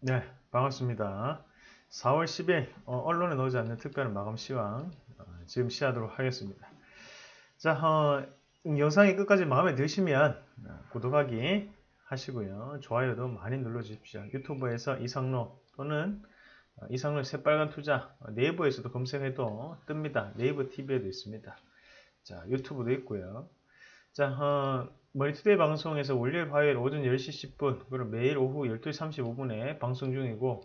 네, 반갑습니다. 4월 10일 어, 언론에 나오지 않는 특별한 마감 시황 어, 지금 시작하도록 하겠습니다. 자, 어, 영상이 끝까지 마음에 드시면 어, 구독하기 하시고요. 좋아요도 많이 눌러주십시오. 유튜브에서 이상로 또는 어, 이상로 새빨간 투자 어, 네이버에서도 검색해도 뜹니다. 네이버 TV에도 있습니다. 자, 유튜브도 있고요. 자, 어, 머니 투데이 방송에서 월요일, 화요일 오전 10시 10분, 그리고 매일 오후 12시 35분에 방송 중이고,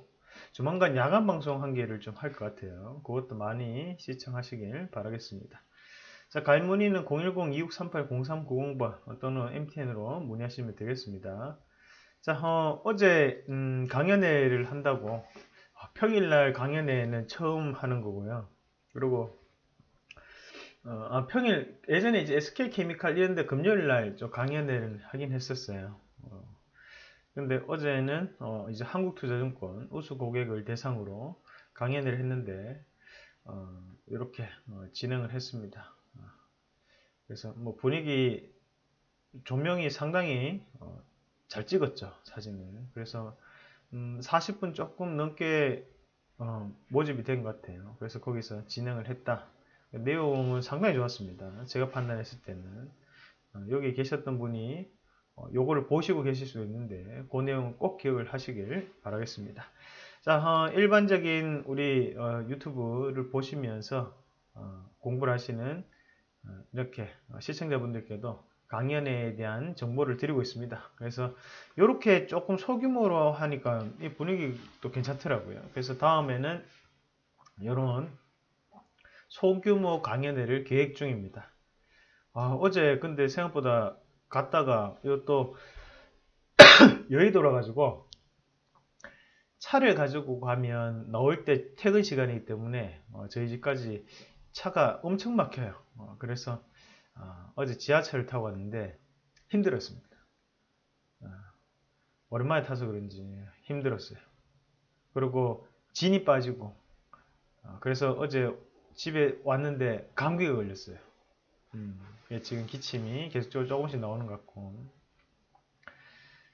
조만간 야간 방송 한 개를 좀 할 것 같아요. 그것도 많이 시청하시길 바라겠습니다. 자, 가입 문의는 010-2638-0390번 또는 MTN으로 문의하시면 되겠습니다. 자, 어, 제 음, 강연회를 한다고 아, 평일날 강연회는 처음 하는 거고요. 그리고 어, 아, 평일 예전에 이제 SK 케미칼 이런데 금요일 날좀 강연회를 하긴 했었어요. 어, 근데 어제는 어, 이제 한국투자증권 우수 고객을 대상으로 강연회를 했는데 어, 이렇게 어, 진행을 했습니다. 어, 그래서 뭐 분위기 조명이 상당히 어, 잘 찍었죠 사진을. 그래서 음, 40분 조금 넘게 어, 모집이 된 것 같아요. 그래서 거기서 진행을 했다. 내용은 상당히 좋았습니다. 제가 판단했을 때는 어, 여기 계셨던 분이 어, 요거를 보시고 계실 수도 있는데 그 내용은 꼭 기억을 하시길 바라겠습니다. 자, 어, 일반적인 우리 유튜브를 보시면서 공부를 하시는 이렇게 시청자분들께도 강연에 대한 정보를 드리고 있습니다. 그래서 이렇게 조금 소규모로 하니까 이 분위기도 괜찮더라고요. 그래서 다음에는 이런 소규모 강연회를 계획 중입니다. 아, 어제 근데 생각보다 갔다가 이것도 여의도라 가지고 차를 가지고 가면 나올 때 퇴근 시간이기 때문에 어, 저희 집까지 차가 엄청 막혀요. 어, 그래서 어, 제 지하철을 타고 왔는데 힘들었습니다. 어, 오랜만에 타서 그런지 힘들었어요. 그리고 진이 빠지고 어, 그래서 어제 집에 왔는데 감기가 걸렸어요. 음, 지금 기침이 계속 조금씩 나오는 것 같고.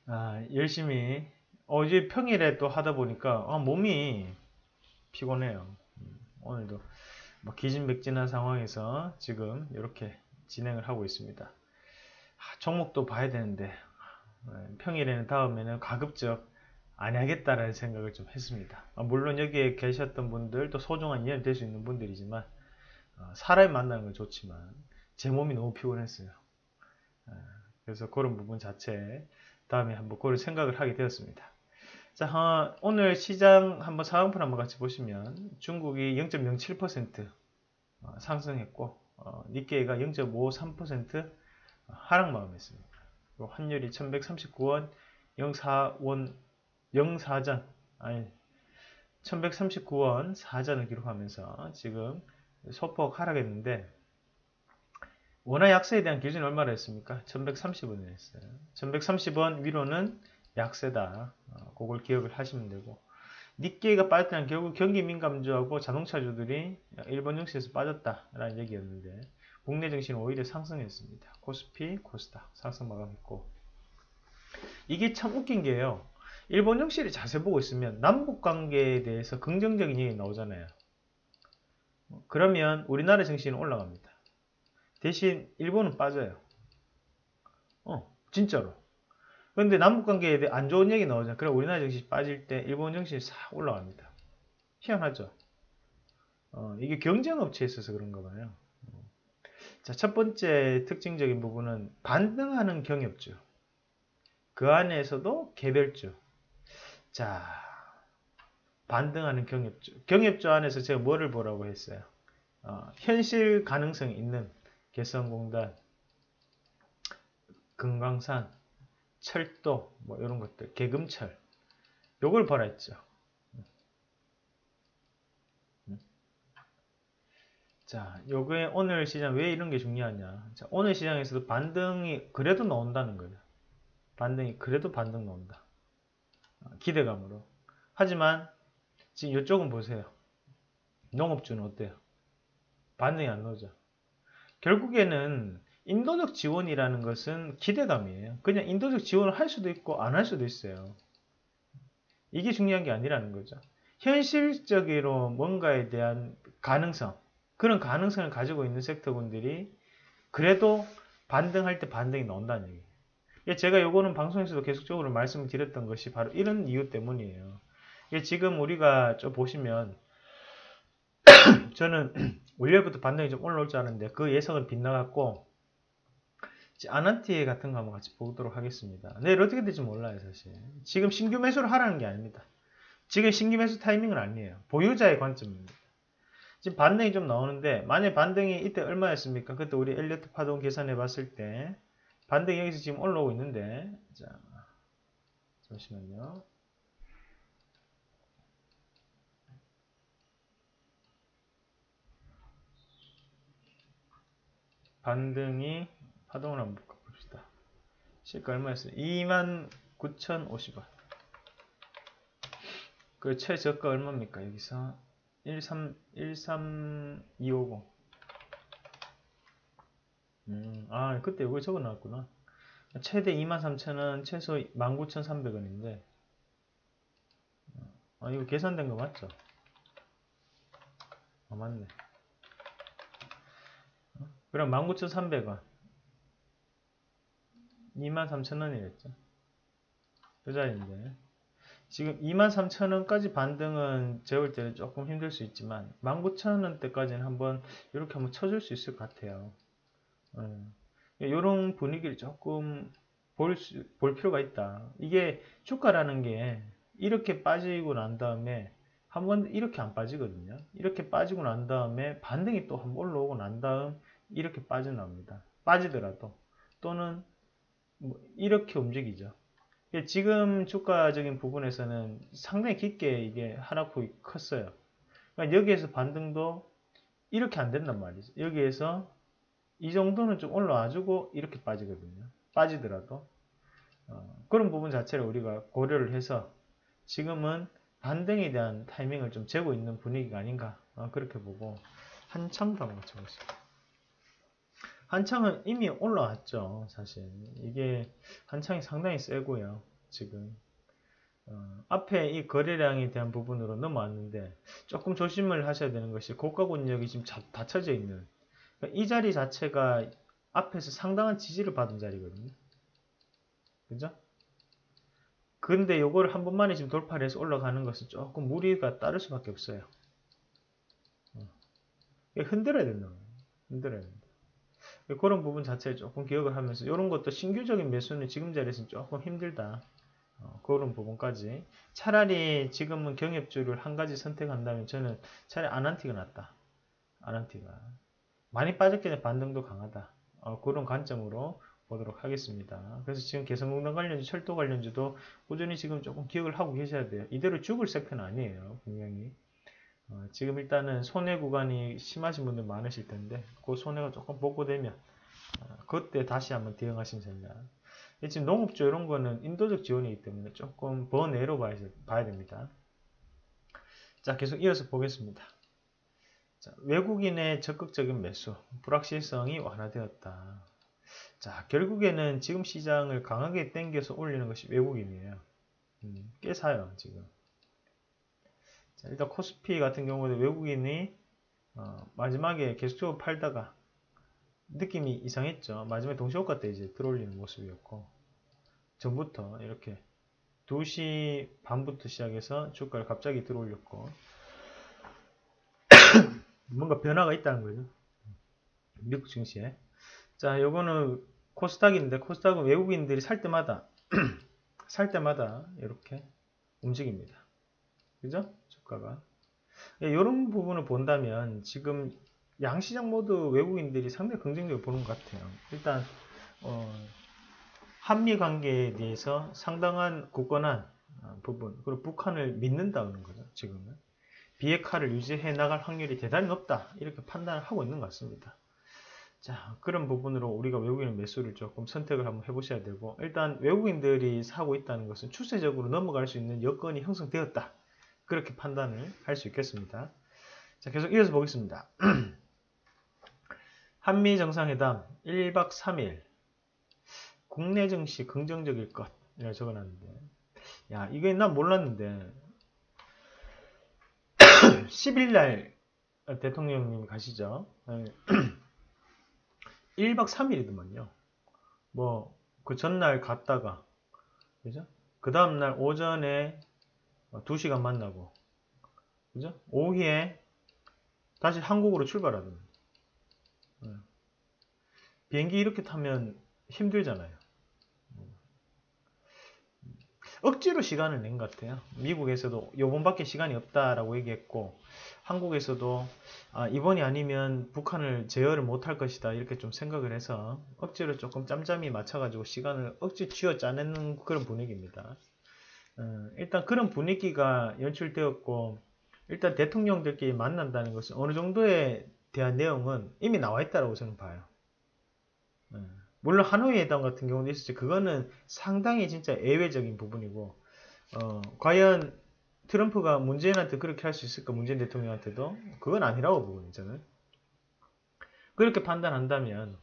아, 열심히, 어제 평일에 또 하다 보니까, 아, 몸이 피곤해요. 음, 오늘도 뭐 기진맥진한 상황에서 지금 이렇게 진행을 하고 있습니다. 아, 종목도 봐야 되는데, 아, 평일에는 다음에는 가급적 안 해야겠다라는 생각을 좀 했습니다. 아, 물론 여기에 계셨던 분들 또 소중한 인연이 될 수 있는 분들이지만 어, 사람이 만나는 건 좋지만 제 몸이 너무 피곤했어요. 아, 그래서 그런 부분 자체 다음에 한번 그런 생각을 하게 되었습니다. 자, 어, 오늘 시장 한번 상황표 한번 같이 보시면 중국이 0.07% 어, 상승했고 니케이가 0.53% 하락 마감했습니다. 환율이 1139원 04원 0사전 아니 1139원 4전을 기록하면서 지금 소폭 하락했는데 원화 약세에 대한 기준이 얼마나 했습니까? 1130원을 했어요. 1130원 위로는 약세다. 어, 그걸 기억을 하시면 되고 니케이가 빠졌다는 결국 경기 민감주하고 자동차주들이 일본 증시에서 빠졌다라는 얘기였는데 국내 증시는 오히려 상승했습니다. 코스피, 코스닥 상승 마감했고 이게 참 웃긴 게요. 일본 정시를 자세히 보고 있으면 남북 관계에 대해서 긍정적인 얘기 나오잖아요. 그러면 우리나라 정시는 올라갑니다. 대신 일본은 빠져요. 어, 진짜로. 그런데 남북 관계에 대해 안 좋은 얘기 나오잖아요. 그럼 우리나라 정시 빠질 때 일본 정시 싹 올라갑니다. 희한하죠? 어, 이게 경쟁업체에 있어서 그런가 봐요. 자, 첫 번째 특징적인 부분은 반등하는 경협주. 그 안에서도 개별주. 자, 반등하는 경협주. 경협주 안에서 제가 뭐를 보라고 했어요? 어, 현실 가능성이 있는 개성공단, 금강산, 철도, 뭐 이런 것들, 개금철. 요걸 보라 했죠. 자, 요게 오늘 시장 왜 이런 게 중요하냐? 자, 오늘 시장에서도 반등이 그래도 나온다는 거예요. 반등이 그래도 반등 나온다. 기대감으로. 하지만 지금 이쪽은 보세요. 농업주는 어때요? 반응이 안 나오죠. 결국에는 인도적 지원이라는 것은 기대감이에요. 그냥 인도적 지원을 할 수도 있고 안 할 수도 있어요. 이게 중요한 게 아니라는 거죠. 현실적으로 뭔가에 대한 가능성, 그런 가능성을 가지고 있는 섹터군들이 그래도 반등할 때 반등이 나온다는 얘기예요. 예, 제가 요거는 방송에서도 계속적으로 말씀을 드렸던 것이 바로 이런 이유 때문이에요. 예, 지금 우리가 좀 보시면 저는 월요일부터 반등이 좀 올라올 줄 알았는데 그 예상은 빗나갔고 아난티 같은 거 한번 같이 보도록 하겠습니다. 내일 어떻게 될지 몰라요 사실. 지금 신규 매수를 하라는 게 아닙니다. 지금 신규 매수 타이밍은 아니에요. 보유자의 관점입니다. 지금 반등이 좀 나오는데 만약 반등이 이때 얼마였습니까? 그때 우리 엘리어트 파동 계산해 봤을 때 반등이 여기서 지금 올라오고 있는데 자 잠시만요. 반등이 파동을 한번 봅시다. 시가 얼마였어요? 29,050원. 그 최저가 얼마입니까? 여기서 13, 13250. 음, 아, 그때 이거 적어 놨구나. 최대 23,000원, 최소 19,300원인데. 아, 이거 계산된 거 맞죠? 아, 맞네. 어? 그럼 19,300원. 23,000원이랬죠. 그 자리인데. 지금 23,000원까지 반등은 재울 때는 조금 힘들 수 있지만 19,000원대까지는 한번 이렇게 한번 쳐줄 수 있을 것 같아요. 이런 분위기를 조금 볼, 수, 볼 필요가 있다. 이게 주가라는 게 이렇게 빠지고 난 다음에 한 번 이렇게 안 빠지거든요. 이렇게 빠지고 난 다음에 반등이 또 한 번 올라오고 난 다음 이렇게 빠져나옵니다. 빠지더라도 또는 뭐 이렇게 움직이죠. 지금 주가적인 부분에서는 상당히 깊게 이게 하락폭이 컸어요. 그러니까 여기에서 반등도 이렇게 안 된단 말이죠. 여기에서 이 정도는 좀 올라와주고 이렇게 빠지거든요. 빠지더라도 어, 그런 부분 자체를 우리가 고려를 해서 지금은 반등에 대한 타이밍을 좀 재고 있는 분위기가 아닌가 어, 그렇게 보고 한창도 한번 쳐보겠습니다. 한창은 이미 올라왔죠. 사실 이게 한창이 상당히 세고요. 지금 어, 앞에 이 거래량에 대한 부분으로 넘어왔는데 조금 조심을 하셔야 되는 것이 고가 권역이 지금 닫혀져 있는 그러니까 이 자리 자체가 앞에서 상당한 지지를 받은 자리거든요. 그죠? 근데 요거를 한 번만에 지금 돌파를 해서 올라가는 것은 조금 무리가 따를 수밖에 없어요. 어. 흔들어야 된다. 흔들어야 된다. 그런 부분 자체를 조금 기억을 하면서 이런 것도 신규적인 매수는 지금 자리에서는 조금 힘들다. 어, 그런 부분까지 차라리 지금은 경협주를 한 가지 선택한다면 저는 차라리 아난티가 낫다. 아난티가 많이 빠졌기 때문에 반등도 강하다. 어, 그런 관점으로 보도록 하겠습니다. 그래서 지금 개성공단 관련주, 철도 관련주도 꾸준히 지금 조금 기억을 하고 계셔야 돼요. 이대로 죽을 섹터는 아니에요. 분명히. 어, 지금 일단은 손해 구간이 심하신 분들 많으실 텐데 그 손해가 조금 복구되면 어, 그때 다시 한번 대응하시면 된다. 지금 농업주 이런 거는 인도적 지원이기 때문에 조금 번외로 봐야, 봐야 됩니다. 자 계속 이어서 보겠습니다. 자, 외국인의 적극적인 매수, 불확실성이 완화되었다. 자, 결국에는 지금 시장을 강하게 땡겨서 올리는 것이 외국인이에요. 음, 꽤 사요, 지금. 자, 일단 코스피 같은 경우는 외국인이 어, 마지막에 계속적으로 팔다가 느낌이 이상했죠. 마지막에 동시호가 때 이제 들어올리는 모습이었고 전부터 이렇게 2시 반부터 시작해서 주가를 갑자기 들어올렸고 뭔가 변화가 있다는 거죠. 미국 증시에. 자, 요거는 코스닥인데 코스닥은 외국인들이 살 때마다 살 때마다 이렇게 움직입니다. 그죠? 주가가. 이런 예, 부분을 본다면 지금 양시장 모두 외국인들이 상당히 긍정적으로 보는 것 같아요. 일단 어, 한미 관계에 대해서 상당한 굳건한 어, 부분 그리고 북한을 믿는다는 거죠. 지금은 비핵화를 유지해 나갈 확률이 대단히 높다 이렇게 판단을 하고 있는 것 같습니다. 자 그런 부분으로 우리가 외국인 매수를 조금 선택을 한번 해보셔야 되고 일단 외국인들이 사고 있다는 것은 추세적으로 넘어갈 수 있는 여건이 형성되었다. 그렇게 판단을 할 수 있겠습니다. 자, 계속 이어서 보겠습니다. 한미 정상회담 1박 3일 국내 증시 긍정적일 것 이라고 적어놨는데 야, 이게 난 몰랐는데 10일 날 대통령님 가시죠. 1박 3일이더만요. 뭐 그 전날 갔다가 그죠? 그 다음 날 오전에 2시간 만나고 그죠? 오후에 다시 한국으로 출발하더만. 예. 비행기 이렇게 타면 힘들잖아요. 억지로 시간을 낸 것 같아요. 미국에서도 요번밖에 시간이 없다라고 얘기했고 한국에서도 아, 이번이 아니면 북한을 제어를 못할 것이다 이렇게 좀 생각을 해서 억지로 조금 짬짬이 맞춰가지고 시간을 억지 쥐어 짜내는 그런 분위기입니다. 어, 일단 그런 분위기가 연출되었고 일단 대통령들끼리 만난다는 것은 어느 정도에 대한 내용은 이미 나와 있다고 저는 봐요. 어. 물론 하노이 회담 같은 경우도 있었지. 그거는 상당히 진짜 예외적인 부분이고, 어, 과연 트럼프가 문재인한테 그렇게 할 수 있을까? 문재인 대통령한테도? 그건 아니라고 보거든요, 저는. 그렇게 판단한다면,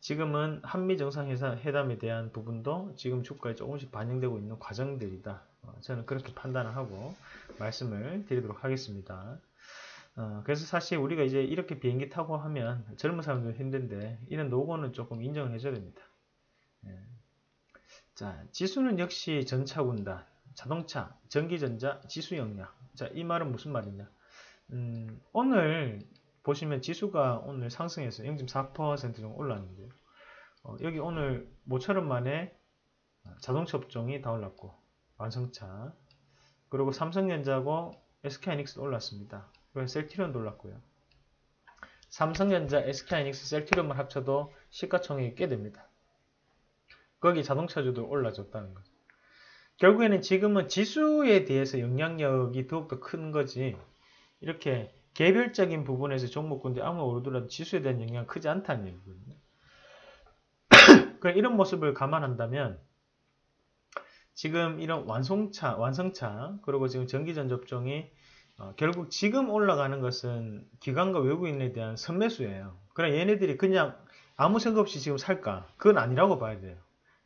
지금은 한미 정상회담에 대한 부분도 지금 주가에 조금씩 반영되고 있는 과정들이다. 어, 저는 그렇게 판단을 하고 말씀을 드리도록 하겠습니다. 어, 그래서 사실 우리가 이제 이렇게 비행기 타고 하면 젊은 사람들은 힘든데 이런 노고는 조금 인정을 해줘야 됩니다. 예. 자, 지수는 역시 전차군단, 자동차, 전기전자, 지수 역량. 자, 이 말은 무슨 말이냐? 음, 오늘 보시면 지수가 오늘 상승해서 0.4% 정도 올랐는데요. 어, 여기 오늘 모처럼 만에 자동차 업종이 다 올랐고 완성차 그리고 삼성전자고 SK하이닉스도 올랐습니다. 셀티리온도 올랐고요. 삼성전자, SK하이닉스, 셀티리온만 합쳐도 시가총액이 꽤 됩니다. 거기 자동차주도 올라줬다는 거죠. 결국에는 지금은 지수에 대해서 영향력이 더욱더 큰 거지 이렇게 개별적인 부분에서 종목군데 아무 오르더라도 지수에 대한 영향이 크지 않다는 얘기거든요. 이런 모습을 감안한다면 지금 이런 완성차, 완성차 그리고 지금 전기전 접종이 어, 결국 지금 올라가는 것은 기관과 외국인에 대한 선매수예요. 그럼 얘네들이 그냥 아무 생각 없이 지금 살까? 그건 아니라고 봐야 돼요.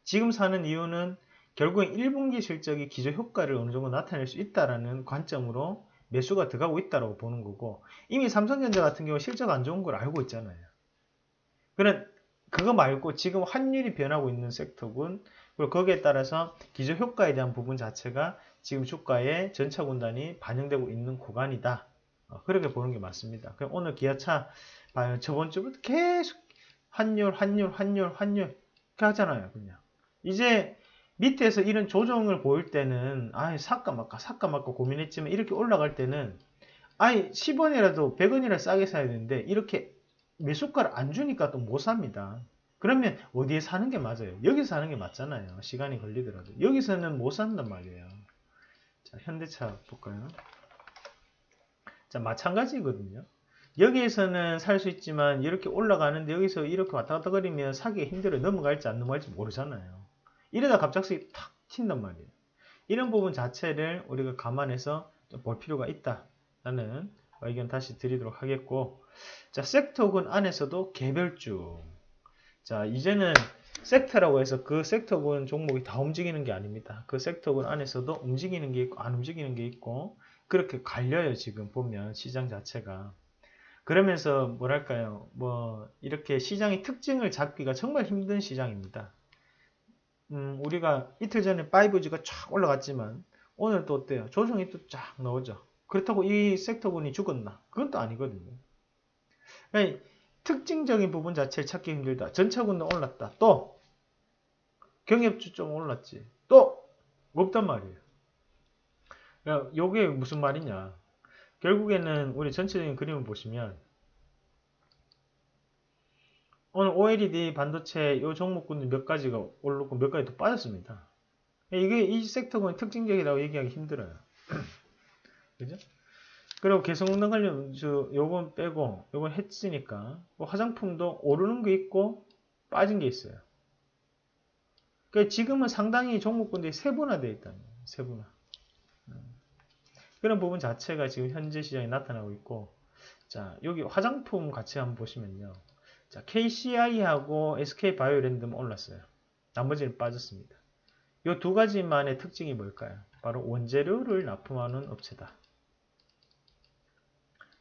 지금 사는 이유는 결국엔 1분기 실적이 기저 효과를 어느 정도 나타낼 수 있다라는 관점으로 매수가 들어가고 있다고 보는 거고 이미 삼성전자 같은 경우 실적 안 좋은 걸 알고 있잖아요. 그런 그거 말고 지금 환율이 변하고 있는 섹터군 그리고 거기에 따라서 기저 효과에 대한 부분 자체가 지금 주가에 전차 군단이 반영되고 있는 구간이다. 어, 그렇게 보는 게 맞습니다. 그럼 오늘 기아차 봐요. 저번 주부터 계속 환율, 환율, 환율, 환율 이렇게 하잖아요. 그냥 이제 밑에서 이런 조정을 보일 때는 아이 사까 말까 사까 말까 고민했지만 이렇게 올라갈 때는 아이 10원이라도 100원이라 싸게 사야 되는데 이렇게 매수가를 안 주니까 또 못 삽니다. 그러면 어디에 사는 게 맞아요? 여기서 사는 게 맞잖아요. 시간이 걸리더라도. 여기서는 못 산단 말이에요. 자, 현대차 볼까요? 자, 마찬가지거든요. 여기에서는 살 수 있지만 이렇게 올라가는데 여기서 이렇게 왔다 갔다 거리면 사기 힘들어 넘어갈지 안 넘어갈지 모르잖아요. 이러다 갑작스레 탁 튄단 말이에요. 이런 부분 자체를 우리가 감안해서 볼 필요가 있다라는 의견 다시 드리도록 하겠고 자 섹터군 안에서도 개별주 자 이제는 섹터라고 해서 그 섹터군 종목이 다 움직이는 게 아닙니다. 그 섹터군 안에서도 움직이는 게 있고 안 움직이는 게 있고 그렇게 갈려요 지금 보면 시장 자체가 그러면서 뭐랄까요 뭐 이렇게 시장의 특징을 잡기가 정말 힘든 시장입니다. 음, 우리가 이틀 전에 5G가 쫙 올라갔지만 오늘 또 어때요? 조정이 또 쫙 나오죠. 그렇다고 이 섹터군이 죽었나? 그건 또 아니거든요. 그러니까 특징적인 부분 자체를 찾기 힘들다. 전차군도 올랐다. 또 경협주 좀 올랐지. 또 없단 말이에요. 야, 요게 무슨 말이냐? 결국에는 우리 전체적인 그림을 보시면 오늘 OLED 반도체 이 종목군들 몇 가지가 오르고 몇 가지 또 빠졌습니다. 이게 이 섹터군의 특징적이라고 얘기하기 힘들어요. 그죠? 그리고 관련 저 요건 빼고 요건 했으니까 뭐 화장품도 오르는 게 있고 빠진 게 있어요. 그러니까 지금은 상당히 종목군들이 세분화되어 있다는 거예요. 세분화. 음. 그런 부분 자체가 지금 현재 시장에 나타나고 있고 자 여기 화장품 같이 한번 보시면요. 자, KCI하고 SK바이오랜드만 올랐어요. 나머지는 빠졌습니다. 이 두 가지만의 특징이 뭘까요? 바로 원재료를 납품하는 업체다.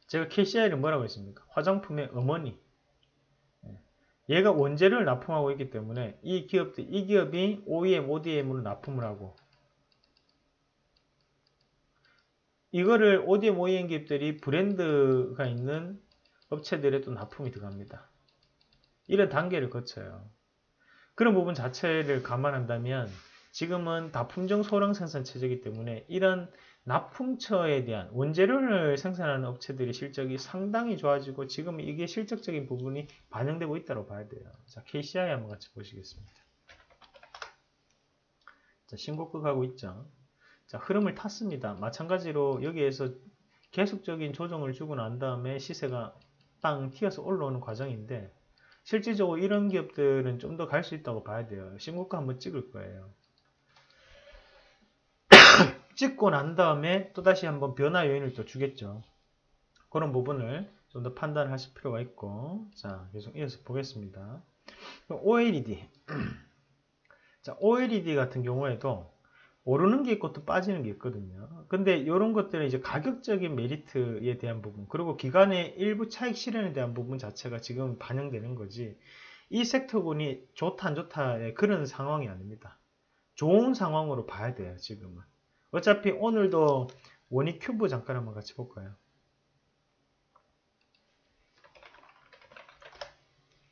제가 KCI를 뭐라고 했습니까? 화장품의 어머니. 예. 얘가 원재료를 납품하고 있기 때문에 이 기업들, 이 기업이 OEM, ODM으로 납품을 하고 이거를 ODM, OEM 기업들이 브랜드가 있는 업체들에 또 납품이 들어갑니다. 이런 단계를 거쳐요. 그런 부분 자체를 감안한다면 지금은 다 품종 소량 생산 체제이기 때문에 이런 납품처에 대한 원재료를 생산하는 업체들의 실적이 상당히 좋아지고 지금 이게 실적적인 부분이 반영되고 있다고 봐야 돼요. 자, KCI 한번 같이 보시겠습니다. 자, 신고가 가고 있죠. 자, 흐름을 탔습니다. 마찬가지로 여기에서 계속적인 조정을 주고 난 다음에 시세가 땅 튀어서 올라오는 과정인데 실질적으로 이런 기업들은 좀 더 갈 수 있다고 봐야 돼요. 신고가 한번 찍을 거예요. 찍고 난 다음에 또다시 한번 변화 요인을 또 주겠죠. 그런 부분을 좀 더 판단하실 필요가 있고 자 계속 이어서 보겠습니다. OLED 자 OLED 같은 경우에도 오르는 게 있고 또 빠지는 게 있거든요. 근데 이런 것들은 이제 가격적인 메리트에 대한 부분, 그리고 기간의 일부 차익 실현에 대한 부분 자체가 지금 반영되는 거지, 이 섹터군이 좋다 안 좋다의 그런 상황이 아닙니다. 좋은 상황으로 봐야 돼요, 지금은. 어차피 오늘도 원익 큐브 잠깐 한번 같이 볼까요?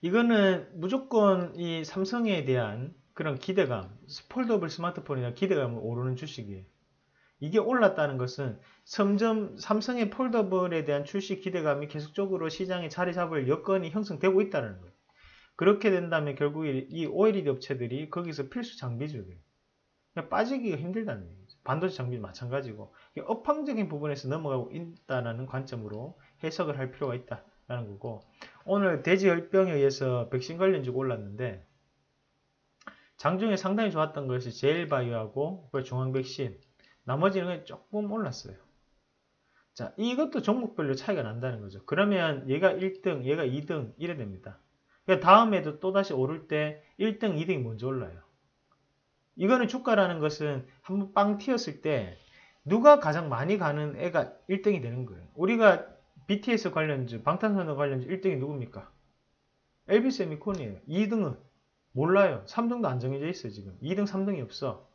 이거는 무조건 이 삼성에 대한 그런 기대감, 폴더블 스마트폰이나 기대감을 오르는 주식이에요. 이게 올랐다는 것은 점점 삼성의 폴더블에 대한 출시 기대감이 계속적으로 시장에 자리 잡을 여건이 형성되고 있다는 거예요. 그렇게 된다면 결국 이 OLED 업체들이 거기서 필수 장비주들 빠지기가 힘들다는 얘기죠. 반도체 장비 마찬가지고 업황적인 부분에서 넘어가고 있다는 관점으로 해석을 할 필요가 있다라는 거고 오늘 대지열병에 의해서 백신 관련주가 올랐는데 장중에 상당히 좋았던 것이 제일바이오하고 중앙백신 나머지는 조금 올랐어요. 자, 이것도 종목별로 차이가 난다는 거죠. 그러면 얘가 1등, 얘가 2등 이래 됩니다. 그러니까 다음에도 또다시 오를 때 1등, 2등이 먼저 올라요. 이거는 주가라는 것은 한번 빵 튀었을 때 누가 가장 많이 가는 애가 1등이 되는 거예요. 우리가 BTS 관련주, 방탄소년단 관련주 1등이 누굽니까? 엘비세미콘이에요. 2등은 몰라요. 3등도 안 정해져 있어요, 지금. 2등, 3등이 없어.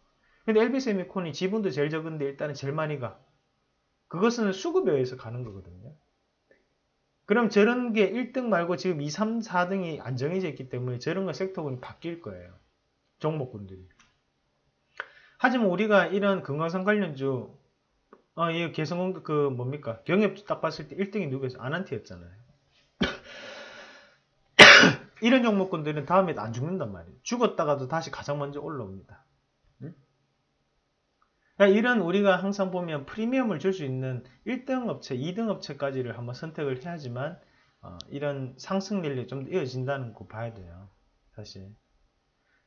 근데 LB 세미콘이 지분도 제일 적은데 일단은 제일 많이 가. 그것은 수급에 의해서 가는 거거든요. 그럼 저런 게 1등 말고 지금 2, 3, 4등이 안 정해져 있기 때문에 저런 거 섹터군이 바뀔 거예요. 종목군들이. 하지만 우리가 이런 금강산 관련주, 어, 이 개성공, 그 뭡니까? 경협주 딱 봤을 때 1등이 누구였어? 아난티였잖아요. 이런 종목군들은 다음에 안 죽는단 말이에요. 죽었다가도 다시 가장 먼저 올라옵니다. 그러니까 이런 우리가 항상 보면 프리미엄을 줄 수 있는 1등 업체, 2등 업체까지를 한번 선택을 해야지만 어, 이런 상승 랠리 좀 이어진다는 거 봐야 돼요. 사실.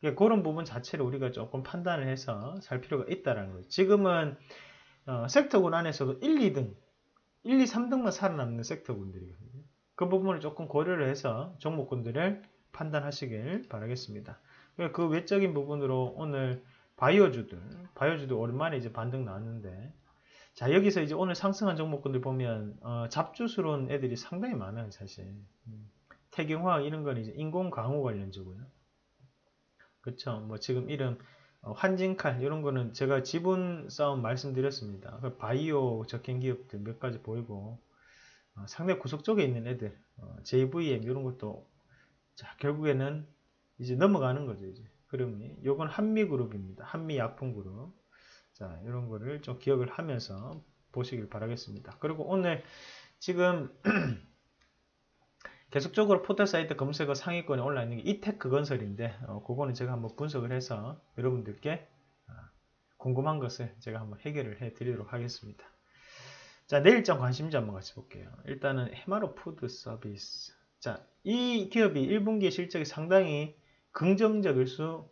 그러니까 그런 부분 자체를 우리가 조금 판단을 해서 살 필요가 있다는 거예요. 지금은 어, 섹터군 안에서도 1, 2등, 1, 2, 3등만 살아남는 섹터군들이거든요. 그 부분을 조금 고려를 해서 종목군들을 판단하시길 바라겠습니다. 그 외적인 부분으로 오늘 바이오주들, 바이오주들 오랜만에 이제 반등 나왔는데, 자, 여기서 이제 오늘 상승한 종목군들 보면, 어, 잡주스러운 애들이 상당히 많아요, 사실. 음, 태경화학 이런 건 이제 인공강우 관련주고요. 그쵸. 뭐 지금 이름, 어, 환진칼, 이런 거는 제가 지분 싸움 말씀드렸습니다. 그 바이오 적행 기업들 몇 가지 보이고, 어, 상당히 구석 쪽에 있는 애들, 어, JVM 이런 것도 자 결국에는 이제 넘어가는 거죠 이제 그러면 요건 한미그룹입니다. 한미약품그룹 자 이런 거를 좀 기억을 하면서 보시길 바라겠습니다. 그리고 오늘 지금 계속적으로 포털 사이트 검색어 상위권에 올라 있는 게 이테크 건설인데 어, 그거는 제가 한번 분석을 해서 여러분들께 어, 궁금한 것을 제가 한번 해결을 해 드리도록 하겠습니다. 자, 내일장 관심주 한번 같이 볼게요. 일단은 해마로 푸드 서비스. 자, 이 기업이 1분기 실적이 상당히 긍정적일 수,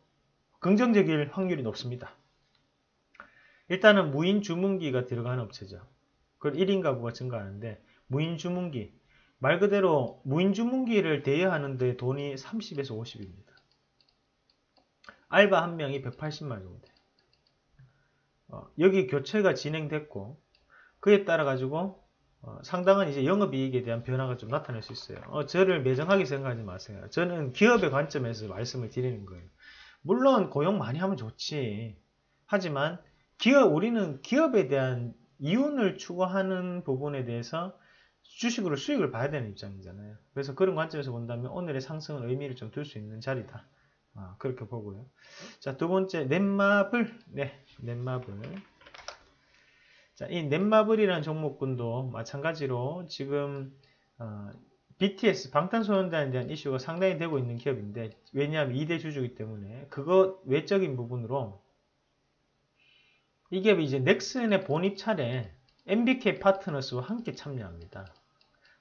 긍정적일 확률이 높습니다. 일단은 무인 주문기가 들어가는 업체죠. 그걸 1인 가구가 증가하는데, 무인 주문기. 말 그대로 무인 주문기를 대여하는데 돈이 30에서 50입니다. 알바 한 명이 180만 정도 돼요. 어, 여기 교체가 진행됐고 그에 따라 가지고 어, 상당한 이제 영업이익에 대한 변화가 좀 나타날 수 있어요. 어, 저를 매정하게 생각하지 마세요. 저는 기업의 관점에서 말씀을 드리는 거예요. 물론 고용 많이 하면 좋지. 하지만 기업 우리는 기업에 대한 이윤을 추구하는 부분에 대해서 주식으로 수익을 봐야 되는 입장이잖아요. 그래서 그런 관점에서 본다면 오늘의 상승은 의미를 좀 둘 수 있는 자리다. 아, 그렇게 보고요. 자, 두 번째, 넷마블. 네, 넷마블. 자, 이 넷마블이라는 종목군도 마찬가지로 지금 어, BTS 방탄소년단에 대한 이슈가 상당히 되고 있는 기업인데 왜냐하면 2대 주주이기 때문에 그거 외적인 부분으로 이 기업이 이제 넥슨의 본입 차례 MBK 파트너스와 함께 참여합니다.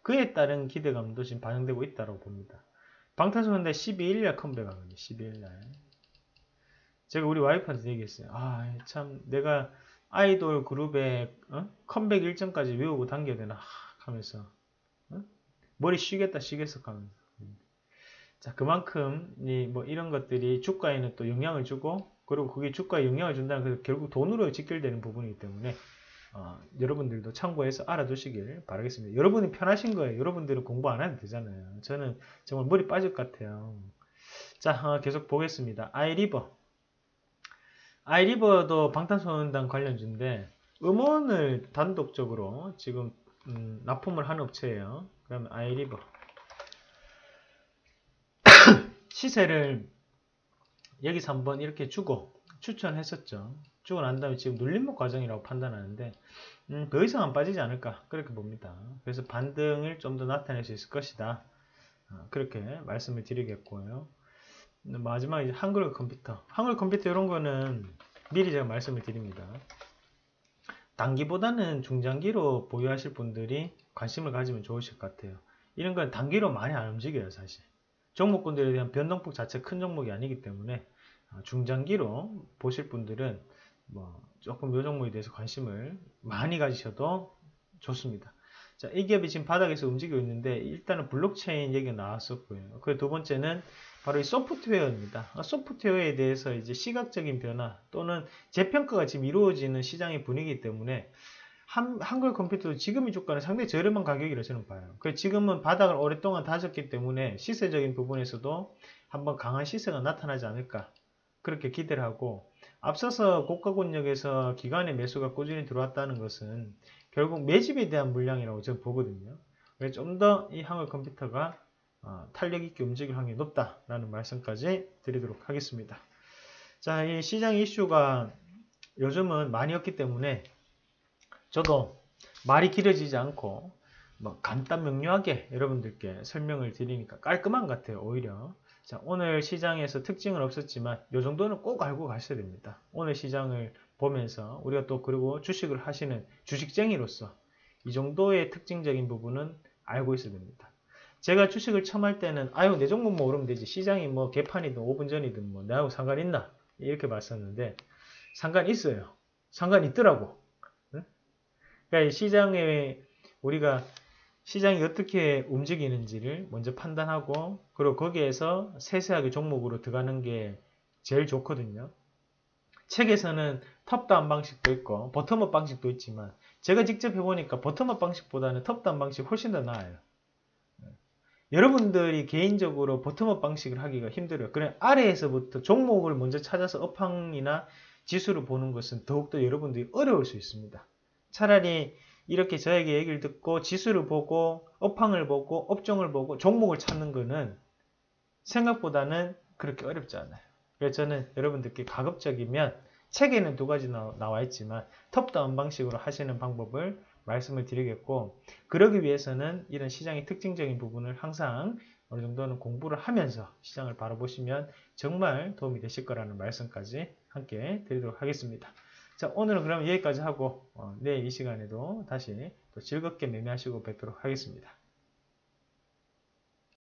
그에 따른 기대감도 지금 반영되고 있다고 봅니다. 방탄소년단 12일날 컴백하거든요. 12일날. 제가 우리 와이프한테 얘기했어요. 아, 참 내가 아이돌 그룹의 어? 컴백 일정까지 외우고 당겨야 되나 하면서 어? 머리 쉬겠다 쉬겠어 하면서 자 그만큼 이 뭐 이런 것들이 주가에는 또 영향을 주고 그리고 그게 주가에 영향을 준다는 것은 결국 돈으로 직결되는 부분이기 때문에 어, 여러분들도 참고해서 알아두시길 바라겠습니다. 여러분이 편하신 거예요. 여러분들은 공부 안 해도 되잖아요. 저는 정말 머리 빠질 것 같아요. 자 어, 계속 보겠습니다. 아이리버 아이리버도 방탄소년단 관련주인데 음원을 단독적으로 지금 음, 납품을 한 업체예요. 그러면 아이리버 시세를 여기서 한번 이렇게 주고 추천했었죠. 주고 난 다음에 지금 눌림목 과정이라고 판단하는데 음, 더 이상 안 빠지지 않을까 그렇게 봅니다. 그래서 반등을 좀 더 나타낼 수 있을 것이다. 어, 그렇게 말씀을 드리겠고요. 마지막 이제 한글 컴퓨터. 한글 컴퓨터 이런 거는 미리 제가 말씀을 드립니다. 단기보다는 중장기로 보유하실 분들이 관심을 가지면 좋으실 것 같아요. 이런 건 단기로 많이 안 움직여요, 사실. 종목군들에 대한 변동폭 자체 큰 종목이 아니기 때문에 어, 중장기로 보실 분들은 뭐 조금 요 종목에 대해서 관심을 많이 가지셔도 좋습니다. 자, 이 기업이 지금 바닥에서 움직이고 있는데 일단은 블록체인 얘기가 나왔었고요. 그 두 번째는 바로 이 소프트웨어입니다. 아, 소프트웨어에 대해서 이제 시각적인 변화 또는 재평가가 지금 이루어지는 시장의 분위기 때문에 한, 한글 컴퓨터도 지금의 주가는 상당히 저렴한 가격이라 저는 봐요. 그 지금은 바닥을 오랫동안 다졌기 때문에 시세적인 부분에서도 한번 강한 시세가 나타나지 않을까 그렇게 기대를 하고 앞서서 고가권역에서 기관의 매수가 꾸준히 들어왔다는 것은 결국 매집에 대한 물량이라고 저는 보거든요. 그래서 좀 더이 한글 컴퓨터가 어, 탄력 있게 움직일 확률이 높다라는 말씀까지 드리도록 하겠습니다. 자, 이 시장 이슈가 요즘은 많이 없기 때문에 저도 말이 길어지지 않고 뭐 간단 명료하게 여러분들께 설명을 드리니까 깔끔한 것 같아요. 오히려 자, 오늘 시장에서 특징은 없었지만 이 정도는 꼭 알고 가셔야 됩니다. 오늘 시장을 보면서 우리가 또 그리고 주식을 하시는 주식쟁이로서 이 정도의 특징적인 부분은 알고 있어야 됩니다. 제가 주식을 처음 할 때는 아유 내 종목만 오르면 되지 시장이 뭐 개판이든 5분 전이든 뭐 나하고 상관 있나 이렇게 봤었는데 상관 있어요. 상관 있더라고. 응? 그러니까 시장에 우리가 시장이 어떻게 움직이는지를 먼저 판단하고 그리고 거기에서 세세하게 종목으로 들어가는 게 제일 좋거든요. 책에서는 top-down 방식도 있고 bottom-up 방식도 있지만 제가 직접 해보니까 bottom-up 방식보다는 top-down 방식이 훨씬 더 나아요. 여러분들이 개인적으로 bottom-up 방식을 하기가 힘들어요. 그래 아래에서부터 종목을 먼저 찾아서 업황이나 지수를 보는 것은 더욱더 여러분들이 어려울 수 있습니다. 차라리 이렇게 저에게 얘기를 듣고 지수를 보고 업황을 보고 업종을 보고 종목을 찾는 거는 생각보다는 그렇게 어렵지 않아요. 그래서 저는 여러분들께 가급적이면 책에는 두 가지 나와 있지만 톱다운 방식으로 하시는 방법을 말씀을 드리겠고 그러기 위해서는 이런 시장의 특징적인 부분을 항상 어느 정도는 공부를 하면서 시장을 바라보시면 정말 도움이 되실 거라는 말씀까지 함께 드리도록 하겠습니다. 자, 오늘은 그럼 여기까지 하고 어, 내일 이 시간에도 다시 또 즐겁게 매매하시고 뵙도록 하겠습니다.